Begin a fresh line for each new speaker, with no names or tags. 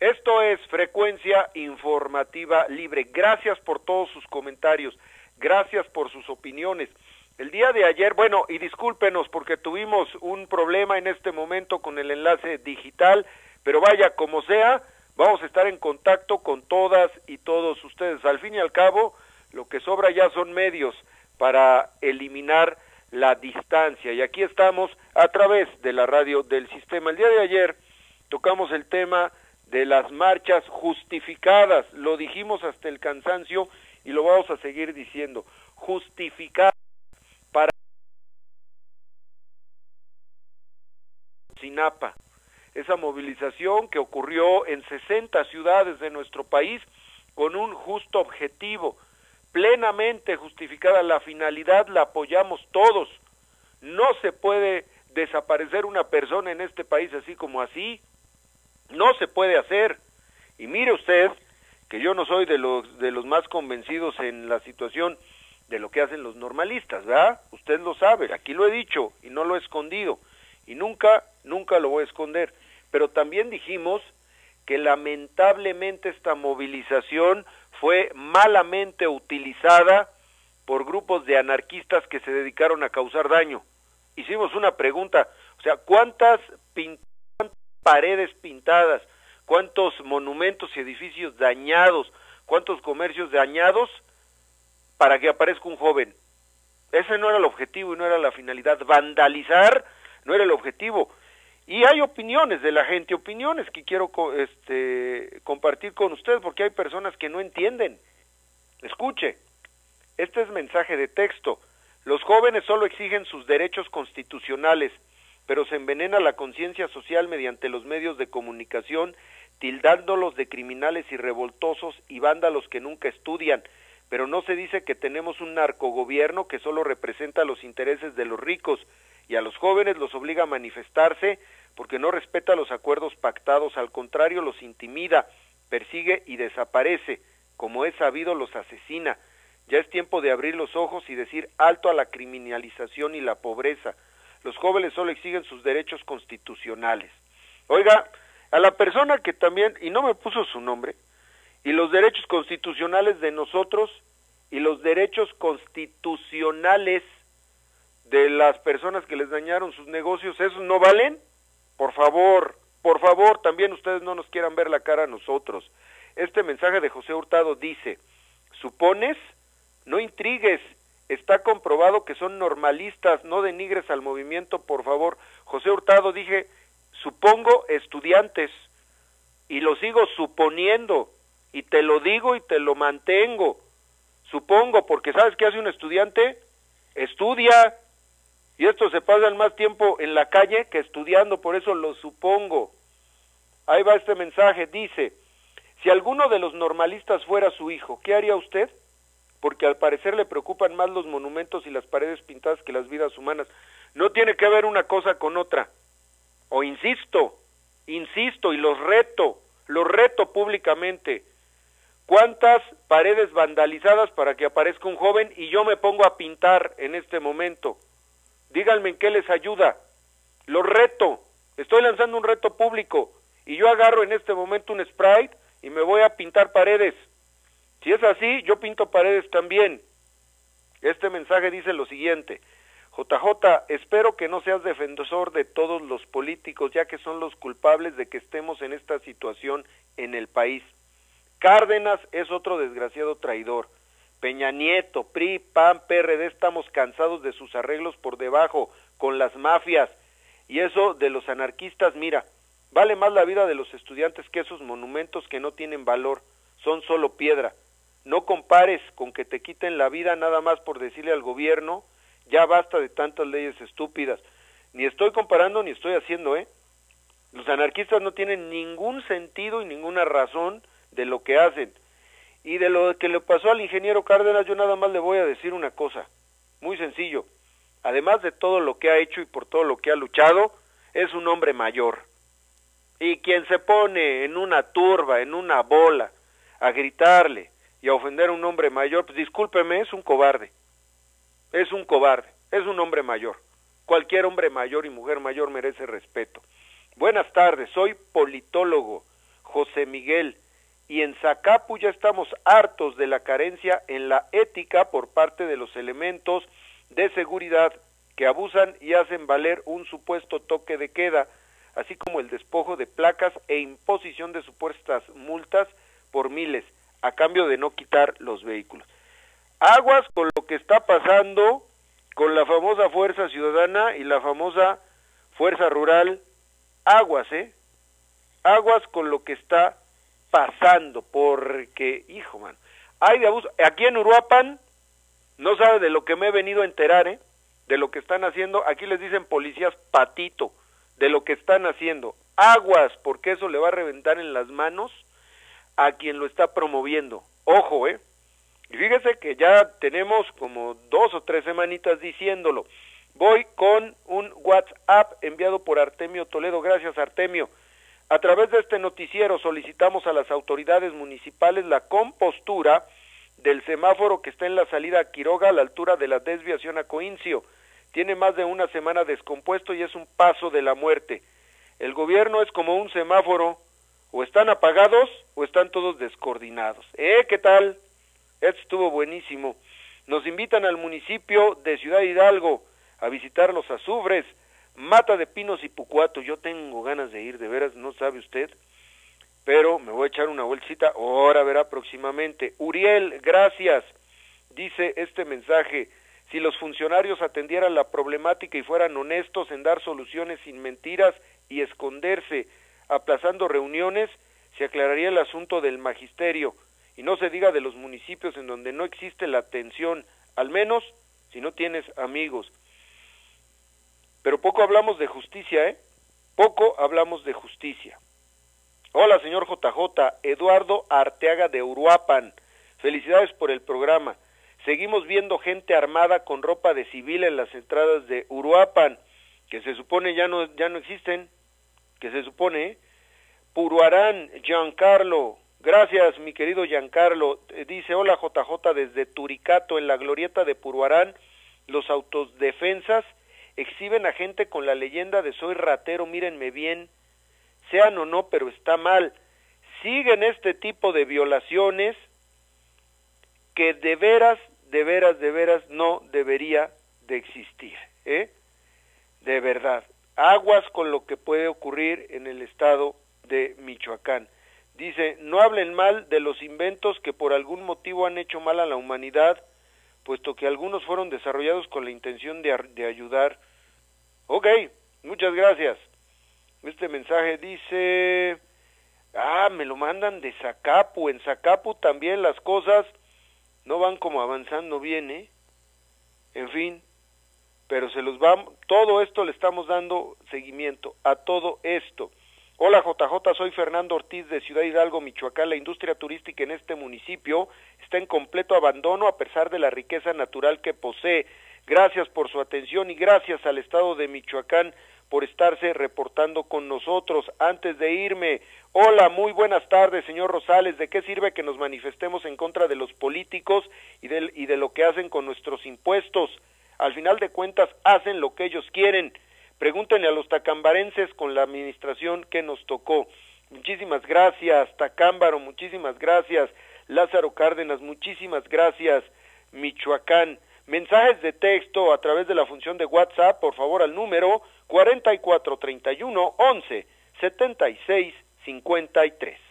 Esto es Frecuencia Informativa Libre. Gracias por todos sus comentarios, gracias por sus opiniones. El día de ayer, bueno, y discúlpenos porque tuvimos un problema en este momento con el enlace digital, pero vaya, como sea, vamos a estar en contacto con todas y todos ustedes. Al fin y al cabo, lo que sobra ya son medios para eliminar la distancia. Y aquí estamos a través de la radio del sistema. El día de ayer tocamos el tema de las marchas justificadas, lo dijimos hasta el cansancio y lo vamos a seguir diciendo, justificadas para Sinapa, esa movilización que ocurrió en 60 ciudades de nuestro país con un justo objetivo, plenamente justificada la finalidad, la apoyamos todos. No se puede desaparecer una persona en este país así como así, no se puede hacer. Y mire usted que yo no soy de los, de los más convencidos en la situación de lo que hacen los normalistas, ¿verdad? Usted lo sabe, aquí lo he dicho y no lo he escondido y nunca, nunca lo voy a esconder. Pero también dijimos que lamentablemente esta movilización fue malamente utilizada por grupos de anarquistas que se dedicaron a causar daño. Hicimos una pregunta, o sea, ¿cuántas pinturas paredes pintadas, cuántos monumentos y edificios dañados, cuántos comercios dañados para que aparezca un joven. Ese no era el objetivo y no era la finalidad. Vandalizar no era el objetivo. Y hay opiniones de la gente, opiniones que quiero este, compartir con usted porque hay personas que no entienden. Escuche, este es mensaje de texto. Los jóvenes solo exigen sus derechos constitucionales pero se envenena la conciencia social mediante los medios de comunicación, tildándolos de criminales y revoltosos y vándalos que nunca estudian, pero no se dice que tenemos un narcogobierno que solo representa los intereses de los ricos y a los jóvenes los obliga a manifestarse porque no respeta los acuerdos pactados, al contrario los intimida, persigue y desaparece, como es sabido los asesina. Ya es tiempo de abrir los ojos y decir alto a la criminalización y la pobreza los jóvenes solo exigen sus derechos constitucionales. Oiga, a la persona que también, y no me puso su nombre, y los derechos constitucionales de nosotros y los derechos constitucionales de las personas que les dañaron sus negocios, ¿esos no valen? Por favor, por favor, también ustedes no nos quieran ver la cara a nosotros. Este mensaje de José Hurtado dice, supones, no intrigues está comprobado que son normalistas, no denigres al movimiento, por favor. José Hurtado dije, supongo estudiantes, y lo sigo suponiendo, y te lo digo y te lo mantengo. Supongo, porque ¿sabes qué hace un estudiante? Estudia, y estos se pasan más tiempo en la calle que estudiando, por eso lo supongo. Ahí va este mensaje, dice, si alguno de los normalistas fuera su hijo, ¿qué haría usted? Porque al parecer le preocupan más los monumentos y las paredes pintadas que las vidas humanas. No tiene que ver una cosa con otra. O insisto, insisto y los reto, los reto públicamente. ¿Cuántas paredes vandalizadas para que aparezca un joven y yo me pongo a pintar en este momento? Díganme en qué les ayuda. Los reto. Estoy lanzando un reto público y yo agarro en este momento un sprite y me voy a pintar paredes. Si es así, yo pinto paredes también. Este mensaje dice lo siguiente. JJ, espero que no seas defensor de todos los políticos, ya que son los culpables de que estemos en esta situación en el país. Cárdenas es otro desgraciado traidor. Peña Nieto, PRI, PAN, PRD, estamos cansados de sus arreglos por debajo con las mafias. Y eso de los anarquistas, mira, vale más la vida de los estudiantes que esos monumentos que no tienen valor, son solo piedra. No compares con que te quiten la vida nada más por decirle al gobierno, ya basta de tantas leyes estúpidas. Ni estoy comparando ni estoy haciendo, ¿eh? Los anarquistas no tienen ningún sentido y ninguna razón de lo que hacen. Y de lo que le pasó al ingeniero Cárdenas, yo nada más le voy a decir una cosa, muy sencillo. Además de todo lo que ha hecho y por todo lo que ha luchado, es un hombre mayor. Y quien se pone en una turba, en una bola, a gritarle, y a ofender a un hombre mayor, pues discúlpeme, es un cobarde. Es un cobarde, es un hombre mayor. Cualquier hombre mayor y mujer mayor merece respeto. Buenas tardes, soy politólogo. José Miguel. Y en Zacapu ya estamos hartos de la carencia en la ética por parte de los elementos de seguridad que abusan y hacen valer un supuesto toque de queda, así como el despojo de placas e imposición de supuestas multas por miles, a cambio de no quitar los vehículos. Aguas con lo que está pasando con la famosa Fuerza Ciudadana y la famosa Fuerza Rural. Aguas, ¿eh? Aguas con lo que está pasando, porque, hijo, man, hay de abuso. Aquí en Uruapan, no sabe de lo que me he venido a enterar, ¿eh? De lo que están haciendo. Aquí les dicen policías patito, de lo que están haciendo. Aguas, porque eso le va a reventar en las manos a quien lo está promoviendo. Ojo, ¿eh? Y fíjese que ya tenemos como dos o tres semanitas diciéndolo. Voy con un WhatsApp enviado por Artemio Toledo. Gracias, Artemio. A través de este noticiero solicitamos a las autoridades municipales la compostura del semáforo que está en la salida a Quiroga a la altura de la desviación a Coincio. Tiene más de una semana descompuesto y es un paso de la muerte. El gobierno es como un semáforo, o están apagados o están todos descoordinados. ¿Eh? ¿Qué tal? Esto estuvo buenísimo. Nos invitan al municipio de Ciudad Hidalgo a visitar los azufres Mata de Pinos y Pucuato, yo tengo ganas de ir, de veras, no sabe usted, pero me voy a echar una vueltita, ahora verá próximamente. Uriel, gracias, dice este mensaje, si los funcionarios atendieran la problemática y fueran honestos en dar soluciones sin mentiras y esconderse, aplazando reuniones, se aclararía el asunto del magisterio, y no se diga de los municipios en donde no existe la atención, al menos si no tienes amigos. Pero poco hablamos de justicia, ¿eh? Poco hablamos de justicia. Hola, señor JJ, Eduardo Arteaga de Uruapan. Felicidades por el programa. Seguimos viendo gente armada con ropa de civil en las entradas de Uruapan, que se supone ya no, ya no existen, que se supone. Puruarán, Giancarlo, gracias mi querido Giancarlo. Eh, dice, hola JJ desde Turicato, en la glorieta de Puruarán, los autodefensas exhiben a gente con la leyenda de soy ratero, mírenme bien, sean o no, pero está mal. Siguen este tipo de violaciones que de veras, de veras, de veras no debería de existir, ¿eh? De verdad. Aguas con lo que puede ocurrir en el estado de Michoacán. Dice, no hablen mal de los inventos que por algún motivo han hecho mal a la humanidad, puesto que algunos fueron desarrollados con la intención de, de ayudar Ok, muchas gracias. Este mensaje dice, ah, me lo mandan de Zacapu. En Zacapu también las cosas no van como avanzando bien, ¿eh? En fin, pero se los va, todo esto le estamos dando seguimiento a todo esto. Hola JJ, soy Fernando Ortiz de Ciudad Hidalgo, Michoacán. La industria turística en este municipio está en completo abandono a pesar de la riqueza natural que posee. Gracias por su atención y gracias al Estado de Michoacán por estarse reportando con nosotros. Antes de irme, hola, muy buenas tardes, señor Rosales. ¿De qué sirve que nos manifestemos en contra de los políticos y de lo que hacen con nuestros impuestos? Al final de cuentas, hacen lo que ellos quieren. Pregúntenle a los tacambarenses con la administración que nos tocó. Muchísimas gracias, Tacámbaro, muchísimas gracias. Lázaro Cárdenas, muchísimas gracias. Michoacán, Mensajes de texto a través de la función de WhatsApp, por favor, al número 4431 11 76 53.